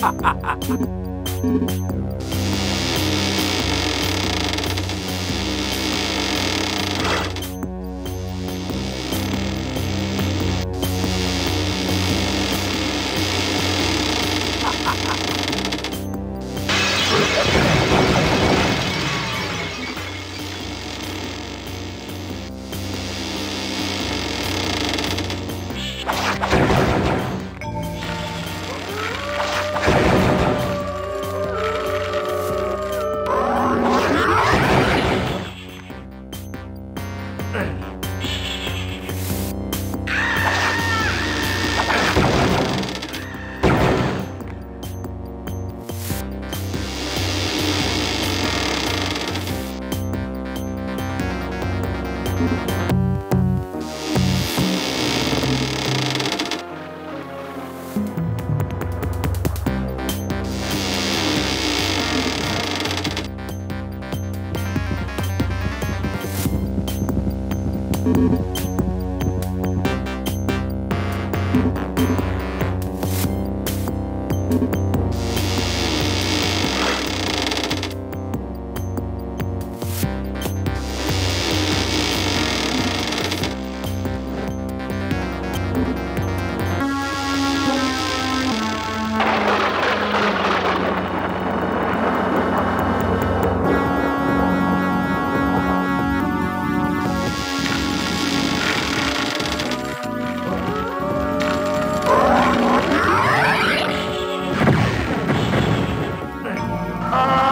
Ha ha ha ha!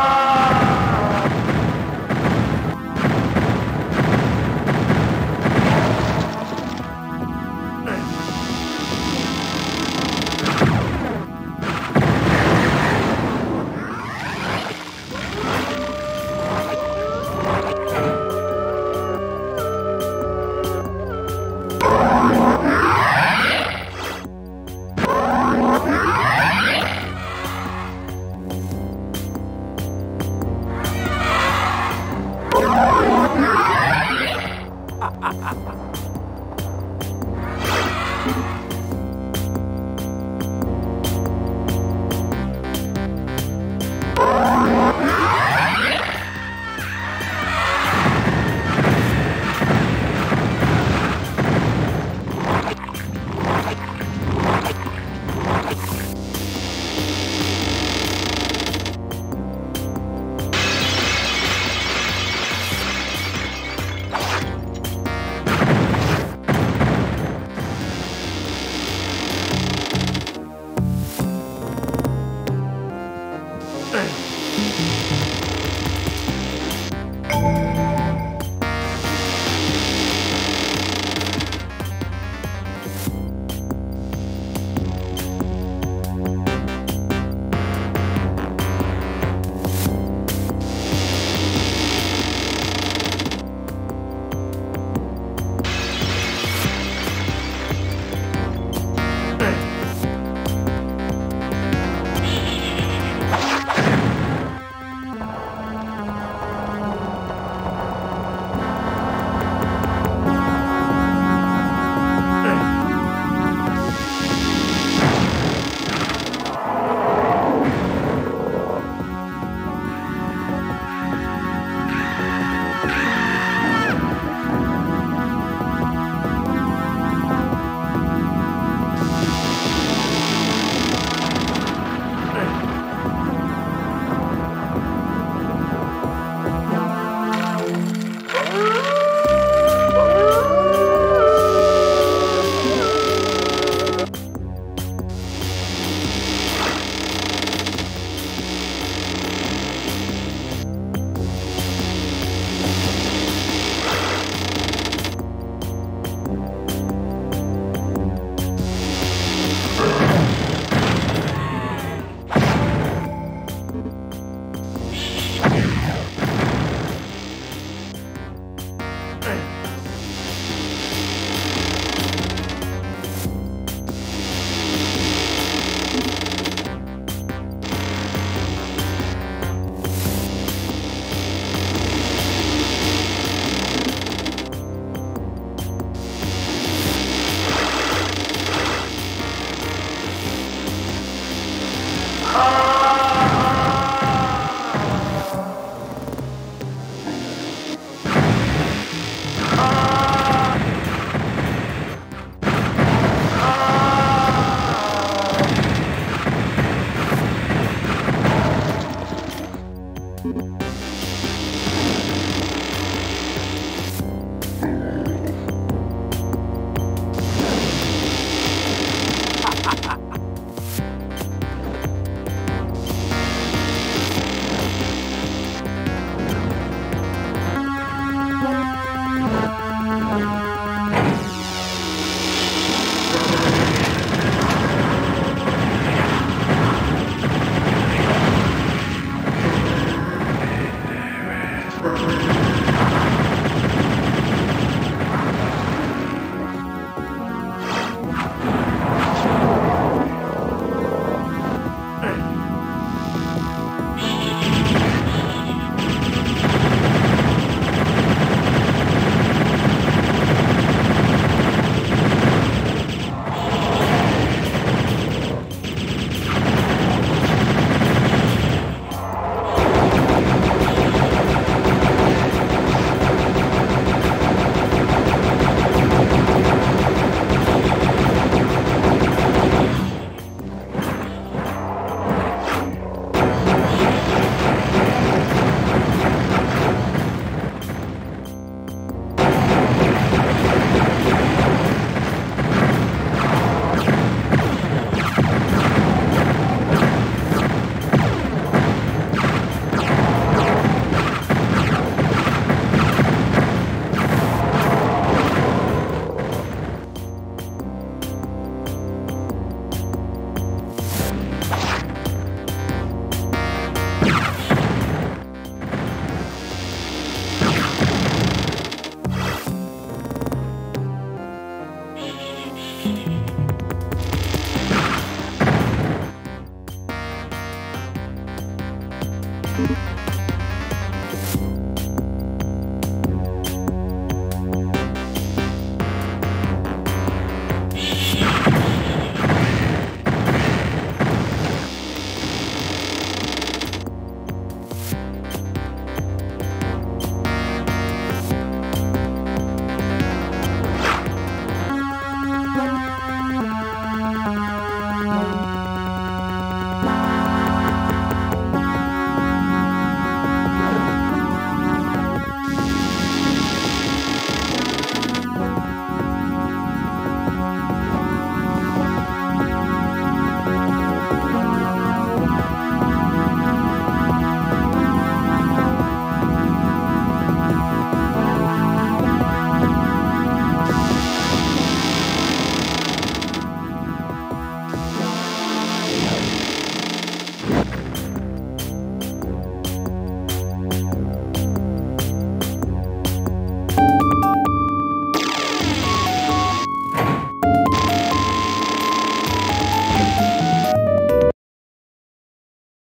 You.